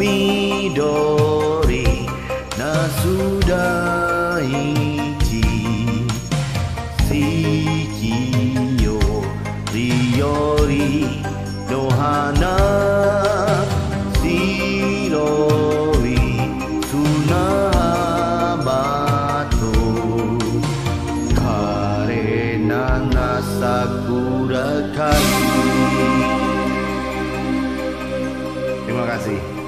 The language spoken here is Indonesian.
Midori Nasudaichi Shikiyo Ryori Nohana Shiroi Tsunabato Karena Sakura Kai Terima kasih.